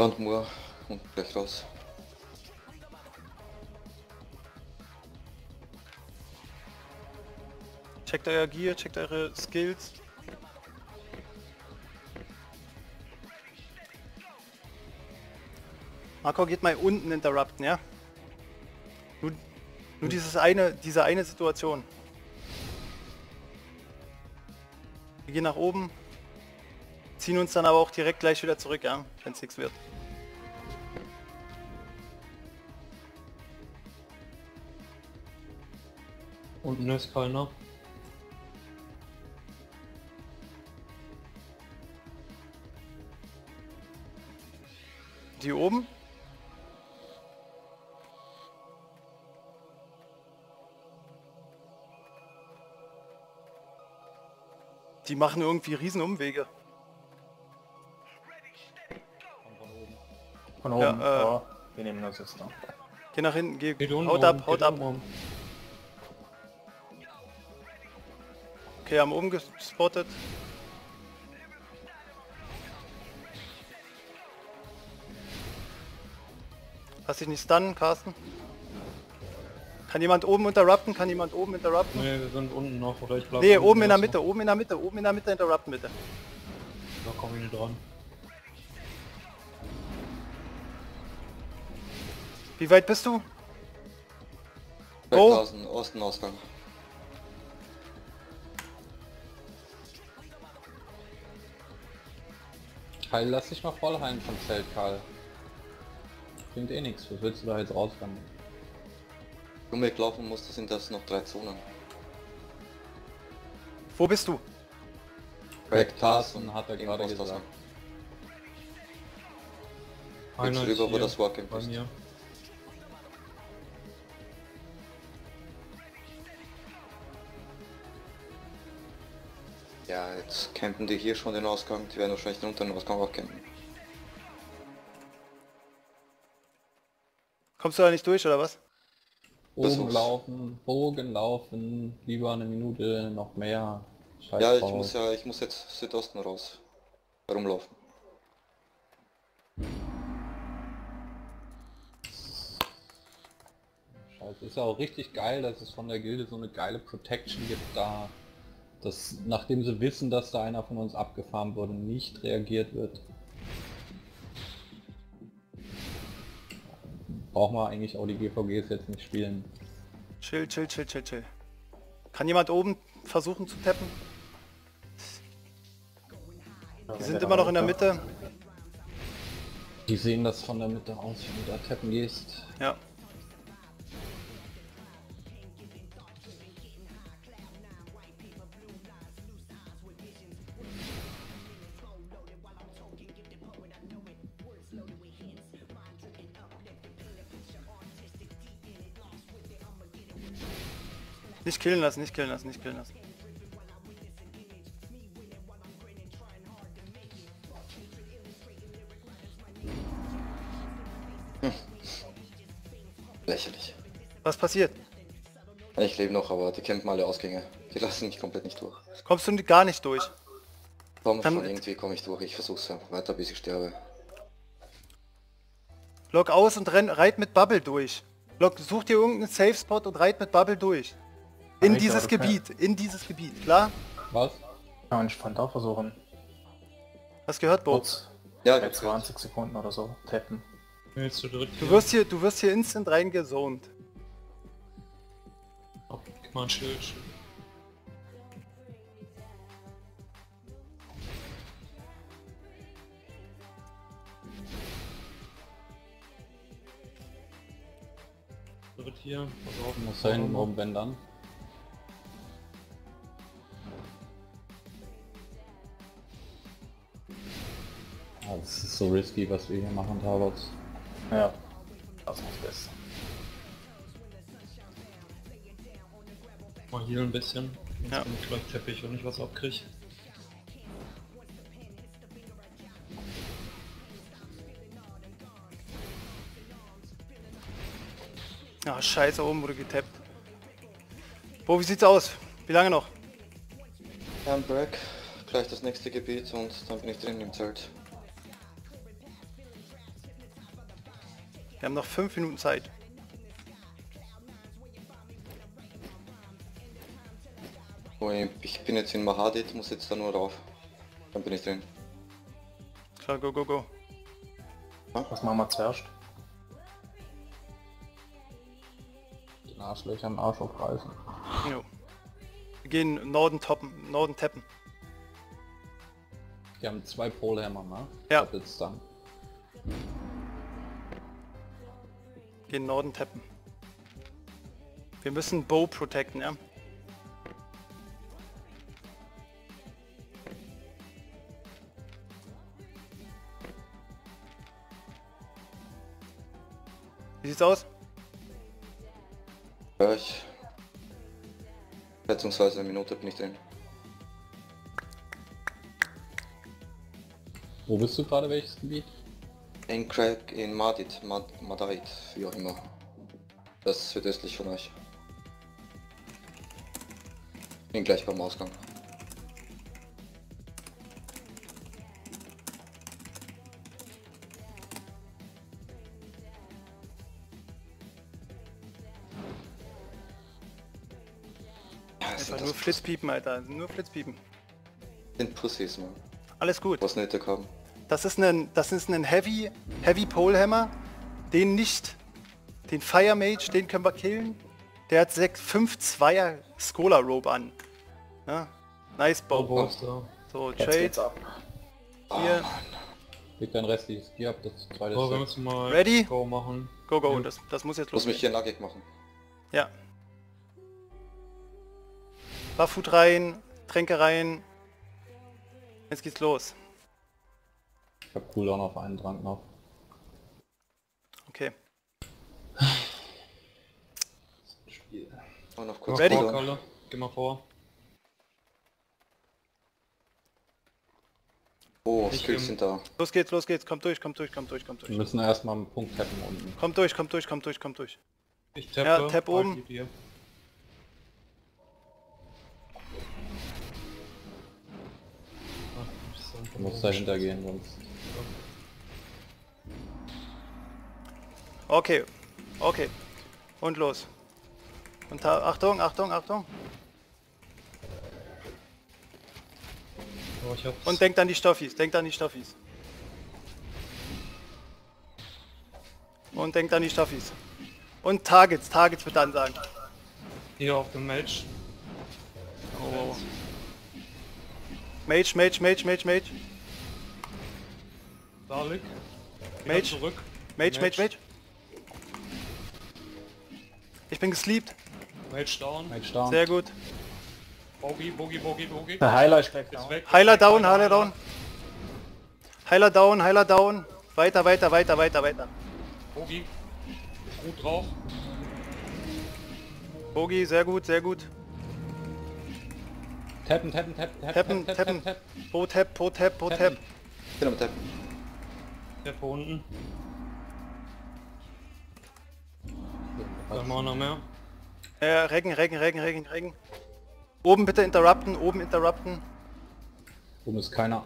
Bernd Moor und gleich raus. Checkt euer Gear, checkt eure Skills. Marco geht mal unten interrupten, ja? Nur, nur dieses eine, diese eine Situation. Wir gehen nach oben, ziehen uns dann aber auch direkt gleich wieder zurück, ja, wenn es nichts wird. Unten ist keiner. Die oben? Die machen irgendwie riesen Umwege. Von Ja, oben. äh, Ja, wir nehmen das jetzt da. Geh nach hinten, geh. Geht unten Haut ab, haut ab. unten Okay, haben oben gespottet. Lass dich nicht stunnen, Carsten. Kann jemand oben interrupten? Kann jemand oben interrupten? Nee, wir sind unten noch, oder ich bleib Nee, unten oben in der Mitte, oben in der Mitte, oben in der Mitte interrupten bitte. noch. Da komm ich nicht dran. Wie weit bist du? Go. Osten Ausgang. Karl, lass dich mal voll rein vom Zelt, Karl. Bringt eh nichts, was willst du da jetzt rausrennen? Wenn wir laufen muss, das sind das noch drei Zonen. Wo bist du? Berghasen hat er gerade gesagt. Einer rüber, wo das Warcamp bei ist. mir. Jetzt campen die hier schon den Ausgang, die werden wahrscheinlich den unteren Ausgang auch campen. Kommst du da nicht durch oder was? Bogen laufen, Bogen laufen, lieber eine Minute, noch mehr. Scheiß Ja, ich drauf. muss ja, ich muss jetzt Südosten raus. Herumlaufen. Scheiße, ist ja auch richtig geil, dass es von der Gilde so eine geile Protection gibt, da dass nachdem sie wissen, dass da einer von uns abgefahren wurde, nicht reagiert wird. Braucht man eigentlich auch die GVGs jetzt nicht spielen. Chill, chill, chill, chill, chill. Kann jemand oben versuchen zu tappen? Die sind immer noch in der Mitte. Die sehen das von der Mitte aus, wenn du da tappen gehst. Ja. Nicht killen lassen, nicht killen lassen, nicht killen lassen. Lächerlich. Was passiert? Ich lebe noch, aber die campen alle Ausgänge. Die lassen mich komplett nicht durch. Kommst du gar nicht durch? Komm Dann- schon, irgendwie komme ich durch. Ich versuch's ja weiter, bis ich sterbe. Log aus und renn, reit mit Bubble durch. Log, such dir irgendeinen Safe Spot und reit mit Bubble durch. In dieses du Gebiet, in dieses Gebiet, klar? Was? Kann man nicht von da versuchen. Hast gehört, Bo? Kurz Ja, bei ich hab's gehört. 20 Sekunden oder so tappen. Jetzt Du hier. wirst hier, du wirst hier instant reingezont. Oh, gib mal ein Schild. Schild. Hier. Pass auf, Muss da hinten das ist so risky, was wir hier machen, Tabots. Ja. Das muss besser. Mal hier ein bisschen. Jetzt Ja. bin ich gleich Teppich, wenn ich was abkrieg. Ah, scheiße, oben wurde getappt. Bo, wie sieht's aus? Wie lange noch? Handbrake, gleich das nächste Gebiet und dann bin ich drin im Zelt. Wir haben noch fünf Minuten Zeit. Oh, ich bin jetzt in Mahadit, muss jetzt da nur rauf. Dann bin ich drin. Klar, go, go, go. Was machen wir zuerst? Den Arschlöcher am Arsch aufreißen. Jo. Wir gehen Norden toppen, Norden tappen. Die haben zwei Polehammer, ne? Ja. Doppelt's Gehen Norden tappen. Wir müssen Bow protecten, ja. Wie sieht's aus? Ja, ich... Schätzungsweise eine Minute bin ich drin. Wo bist du gerade, welches Gebiet? In Craig, in Madid, Mad Madrid, wie auch immer. Das ist südöstlich von euch. Bin gleich beim Ausgang. Sind nur Flitzpiepen, Alter. Nur Flitzpiepen. sind Pussys, man. Alles gut. Was nötig haben. Das ist ein, das ist ein Heavy, Heavy Pole Hammer. Den nicht, den Fire Mage, den können wir killen. Der hat 6, 5 Zweier Scholar Robe an. Ja, nice Oh, ist da? So, Trade, hier, Leg dein restliches Gear ab, das zweite Oh, wir müssen mal Ready? Go machen. go, go. Ja. Das, das muss jetzt Muss mich hier nackig machen. Ja. Barfoot rein, Tränke rein. Jetzt geht's los. Ich hab Cooldown auf einen Trank noch. Okay. Spiel. Und noch kurz Ready? vor. Kalle. Geh mal vor. Oh, Ich, Skills sind da. Los geht's, los geht's. Kommt durch, kommt durch, kommt durch, kommt Wir durch. müssen erstmal einen Punkt tappen unten. Kommt durch, kommt durch, kommt durch, kommt durch. Ich tappe. Ja, tapp oben. Du musst dahinter gehen, sonst... Okay, okay. Und los. Und Achtung, Achtung, Achtung. Oh. Und denkt an die Stoffis, denkt an die Stoffis. Und denkt an die Stoffis. Und Targets, Targets bitte ansagen. Hier auf dem Match. Oh. Mage, Mage, Mage, Mage, Mage. Dalek. Mage. zurück. Mage, Mage, Mage. Ich bin gesleept. Mage down. Mage down. Sehr gut. Bogi, Bogi, Bogi, Bogi. Der Heiler ist weg. Heiler down, Heiler down. Heiler down, Heiler down. Weiter, weiter, weiter, weiter, weiter. Bogi. Gut drauf. Bogi, sehr gut, sehr gut. Tappen, tappen, tappen, Tappen, tappen, tappen. tappen, tappen. Pro Tap, pro Tap, pro Tap. Tappen. Bin am Tap. Tappe unten. Kein Mana mehr. Äh, Regen, Regen, Regen, Regen, Regen. Oben bitte interrupten, oben interrupten. Oben ist keiner.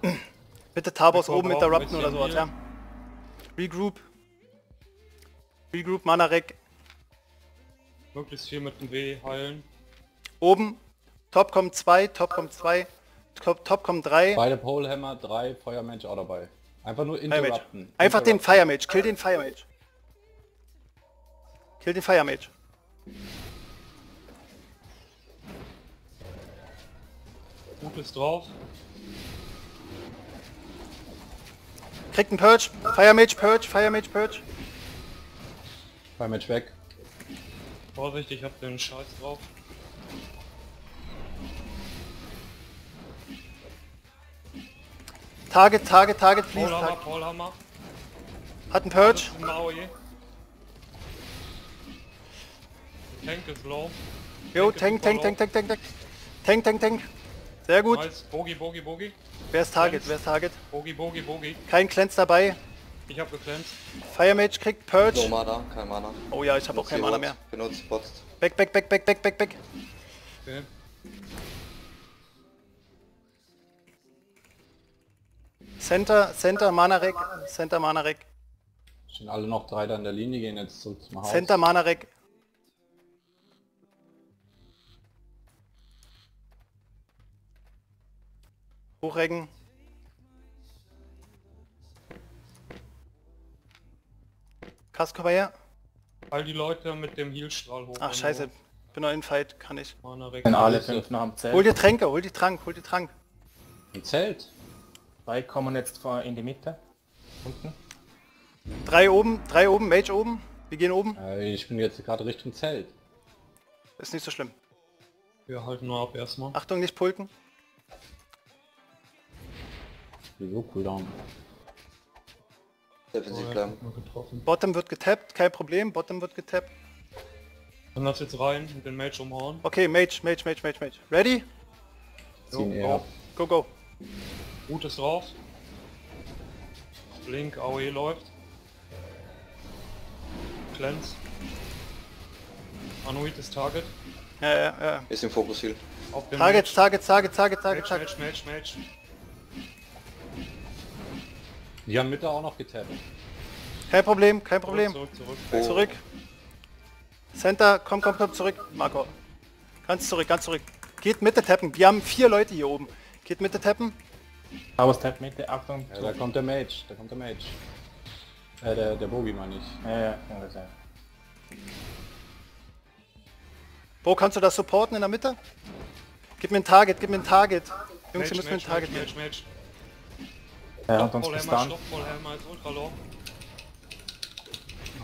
Bitte Tabos Wir oben interrupten oder sowas, ja. Regroup. Regroup, Mana Reg. Möglichst viel mit dem W heilen. Oben. Top kommt 2, Top kommt 2. Top, Top kommt 3. Beide Polehammer, drei Feuermage auch dabei. Einfach nur interrupten. Einfach den Interrupten. Fire Mage. Kill den Fire Mage. Kill den Fire Mage. Gut ist drauf. Kriegt einen Purge. Fire Mage Purge. Fire Mage Purge. Feuermage weg. Vorsicht, ich hab den Scheiß drauf. Target, Target, Target, please. Paulhammer, Target. Paulhammer. Hat einen Purge. Tank ist low. Jo, Tank Tank, Tank, Tank, Tank, Tank, Tank. Tank, Tank, Tank. Sehr gut. Nice. Bogi, Bogi, Bogi. Wer ist Target? Wer ist Target? Bogi, Bogi, Bogi. Kein Cleanse dabei. Ich hab gecleansed. Fire Mage kriegt No Purge. Mana, kein Mana. Oh ja, ich habe auch kein Mana mehr. Benutzt, botzt. Back, back, back, back, back, back, back. Okay. Center, Center, Mana Reg. Center, Mana Reg. Stehen alle noch drei da in der Linie, gehen jetzt zurück zum Haus. Center Manarek. Hochrecken. Kasko her. All die Leute mit dem Healstrahl hoch. Ach scheiße. Bin noch in Fight, kann ich. Wenn alle fünf noch am Hol Zelt. dir Tränke, hol die Trank, hol die Trank. Ein Zelt. Zwei kommen jetzt in die Mitte. Unten. Drei oben, drei oben, Mage oben. Wir gehen oben. Ich bin jetzt gerade Richtung Zelt. Ist nicht so schlimm. Wir halten nur ab erstmal. Achtung, nicht pulken. Wieso Cooldown? Defensiv bleiben. Bottom wird getappt, kein Problem. Bottom wird getappt. Dann lass jetzt rein und den Mage umhauen. Okay, Mage, Mage, Mage, Mage, Mage. Ready? Ziehen eher go. Go, go. Gut ist drauf. Blink, AOE läuft. Cleanse. Anuit ist Target. Ja, ja, ja. Ist im Fokus Heal. Target, Target, Target, Target. Target, Target. Mage, Mage, Mage. Die haben Mitte auch noch getappt. Kein Problem, kein Problem. Zurück, zurück, Oh. zurück. Zurück. Center, komm, komm, komm, zurück. Marco. Ganz zurück, ganz zurück. Geht Mitte tappen. Wir haben vier Leute hier oben. Geht Mitte tappen. Aber Step Mitte, Achtung. Ja, da kommt der Mage, da kommt der Mage. Äh, der, der Bogi meine ich. Ja, ja, ungefähr. Wo kannst du das supporten in der Mitte? Gib mir ein Target, gib mir ein Target. Jungs, wir Mage, müssen mir ein Target Mage, geben. Mage, Mage. Er hat uns gestunt.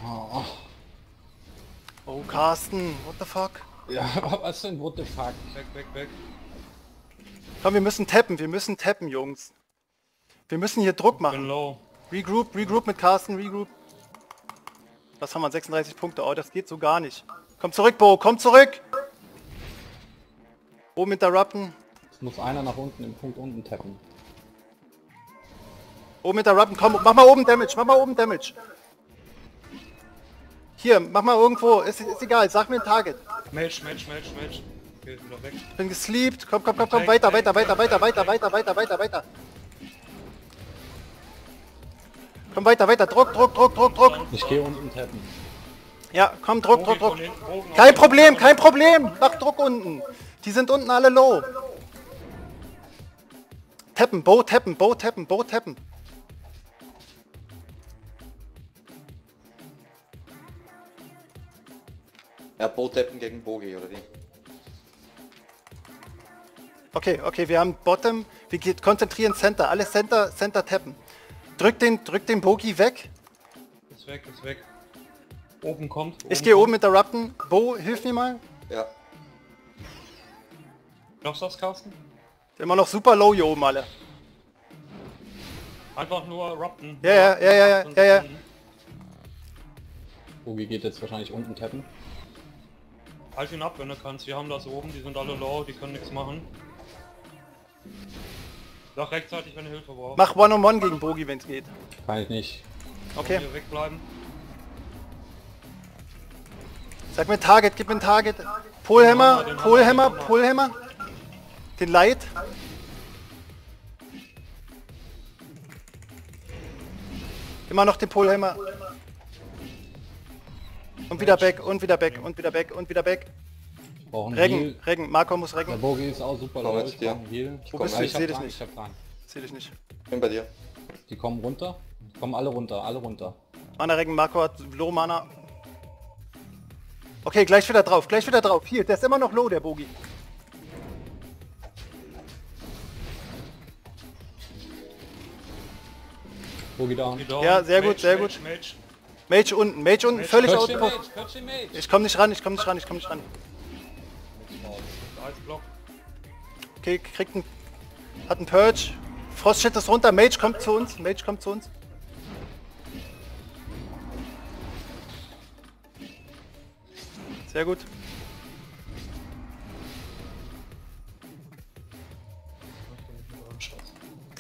Oh, Oh, Carsten, what the fuck? ja, was denn, what the fuck? Weg, weg, weg. Komm, wir müssen tappen, wir müssen tappen, Jungs. Wir müssen hier Druck machen. low. Regroup, regroup mit Carsten, regroup. Was haben wir? 36 Punkte. Oh, das geht so gar nicht. Komm zurück, Bo, komm zurück! Oben interrupten. Es muss einer nach unten im Punkt unten tappen. Oben interrupten, komm, mach mal oben Damage, mach mal oben Damage. Hier, mach mal irgendwo, ist, ist egal, sag mir ein Target. Okay, ist wieder weg. Ich bin gesleept, komm, komm, komm, komm, weiter, weiter, weiter, weiter, weiter, weiter, weiter, weiter, weiter. Komm weiter, weiter, Druck, Druck, Druck, Druck, Druck. Ich gehe unten tappen. Ja, komm, Druck, Druck, Druck. Kein Problem, kein Problem. Mach Druck unten. Die sind unten alle low. Tappen, Bo tappen, Bo tappen, Bo tappen. Ja, Boot-Tappen gegen Bogi, oder wie? Okay, okay, wir haben Bottom. Wir konzentrieren Center. Alle Center, Center tappen. Drück den, drück den Bogi weg. Ist weg, ist weg. Oben kommt. Ich gehe oben kommt. interrupten. Bo, hilf mir mal. Ja. Du das, Carsten? Immer noch super low hier oben alle. Einfach nur Rupten. Ja, ja, ja, ja, ja, ja, ja. Bogi geht jetzt wahrscheinlich unten tappen. Halt ihn ab, wenn du kannst. Wir haben das oben, die sind alle low, die können nichts machen. Sag rechtzeitig, wenn du Hilfe brauchst. Mach One-on-One gegen Bogi, wenn es geht. Kann ich nicht. Okay. Hier wegbleiben. Sag mir Target, gib mir ein Target. Polhammer, Polhammer. Polhammer. Den Light. Immer noch den Polhammer. Und wieder back, und wieder back, und wieder back, und wieder back. Ich brauche einen Reggen, Heal. Reggen, Marco muss Der reggen. Bogi ist auch super jetzt Ich brauche Heal. Wo bist ja, du? Ich Ich seh dich nicht. ich hab. Seh dich nicht. Bin bei dir. Die kommen runter. Die kommen alle runter, alle runter. Mana reggen, Marco hat Low Mana. Okay, gleich wieder drauf, gleich wieder drauf. Hier, der ist immer noch low, der Bogi. Bogi down. Die down. Ja, sehr gut, Mage, sehr Mage, gut. Mage. Mage unten, Mage unten, völlig out. Mage, den Mage. Ich komm nicht ran, ich komm nicht ran, ich komm nicht ran. Okay, kriegt ein, hat einen Purge. Frostshit ist runter, Mage kommt zu uns, Mage kommt zu uns. Sehr gut.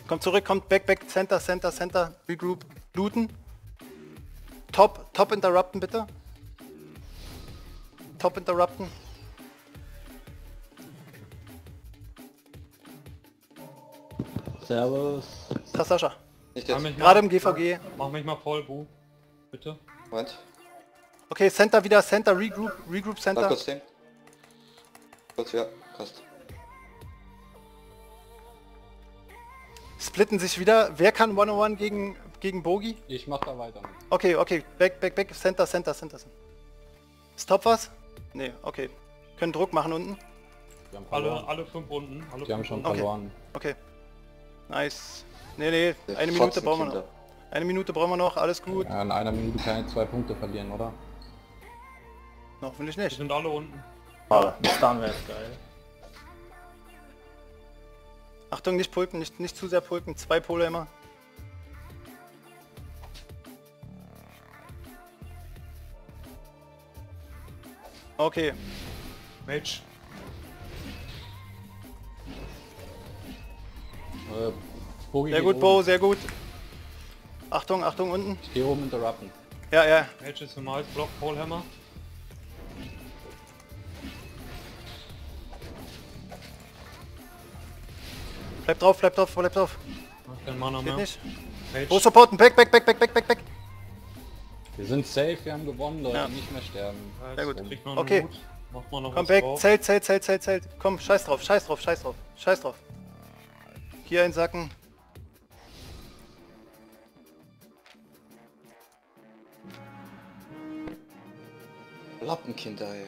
Kommt zurück, kommt back, back, Center, Center, Center, Regroup, looten. Top, top interrupten bitte. Top interrupten. Servus. Das ist Sascha. Nicht jetzt. mal- Gerade im GVG. Mach mich mal voll, Bu. Bitte. Moment. Okay, Center wieder, Center, Regroup, Regroup Center. kurz den. Kurz, ja, passt. Splitten sich wieder. Wer kann 101 gegen, gegen Bogi? Ich mach da weiter mit. Okay, okay, back, back, back, Center, Center, Center. Stop was? Nee, okay. Können Druck machen unten. Die haben Alle, alle fünf Runden. Alle Die haben schon. Okay. verloren. Okay. Nice. Nee, nee, Der eine Minute brauchen wir noch. Eine Minute brauchen wir noch, alles gut. Ja, in einer Minute keine zwei Punkte verlieren, oder? Hoffentlich Die nicht. sind alle unten. Bis dann wäre es geil. Achtung, nicht pulken, nicht, nicht zu sehr pulken. Zwei Pole immer. Okay, Mage. Äh, Bogi sehr gut, oben. Bo, sehr gut. Achtung, Achtung, unten. Ich gehe oben interrupten. Ja, ja. Mage ist Eis. Block Polehammer. Bleib drauf, bleib drauf, bleib drauf. Macht kein Mana Geht mehr. nicht. Mage. Bo, supporten, back, back, back, back, back, back, back. Wir sind safe, wir haben gewonnen, Leute. Ja. Nicht mehr sterben. Ja, Sehr gut. kriegt man Okay. Komm back, drauf. Zelt, Zelt, Zelt, Zelt, Zelt. Komm, scheiß drauf, scheiß drauf, scheiß drauf, scheiß drauf. Hier einsacken. Lappenkinder, ey.